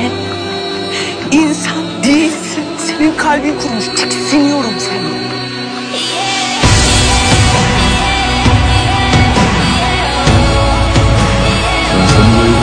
Sen insan değilsin. Senin kalbin kurumuş. Tiksiniyorum seni. Ben sana